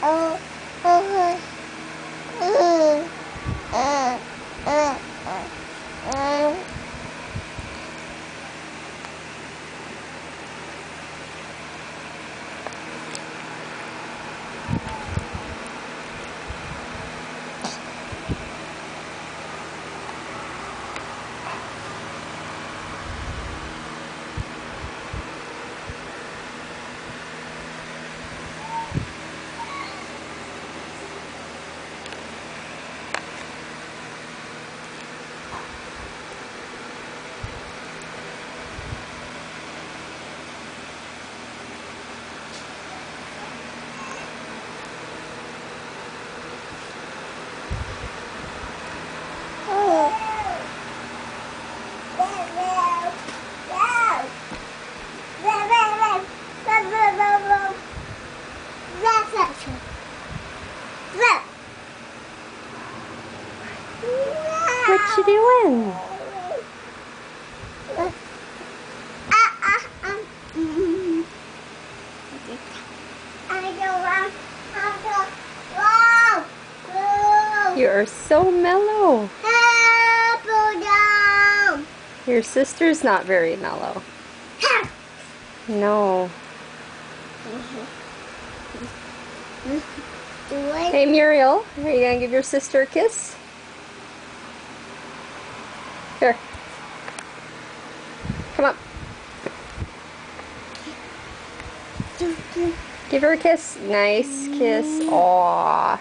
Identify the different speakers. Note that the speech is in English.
Speaker 1: 嗯嗯嗯嗯嗯嗯嗯嗯。
Speaker 2: What you doing? You are so mellow. Your sister's not very mellow. No. Hey Muriel, are you gonna give your sister a kiss? Here. Come on. Give her a kiss. Nice kiss. Aww.